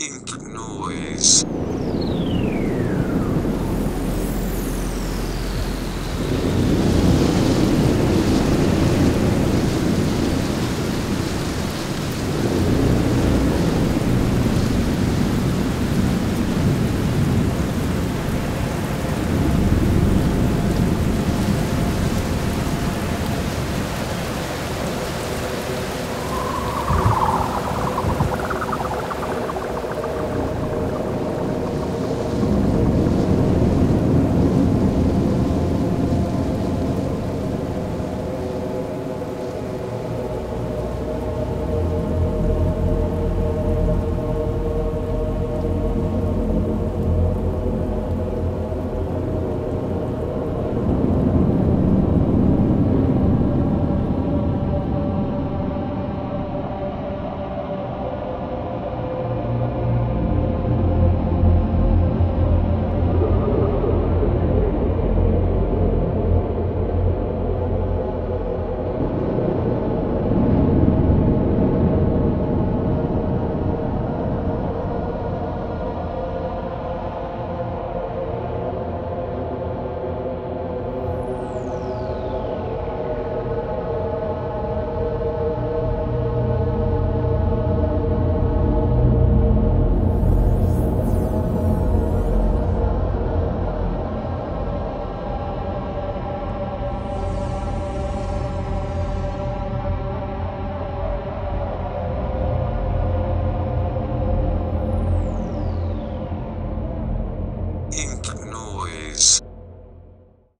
pink noise.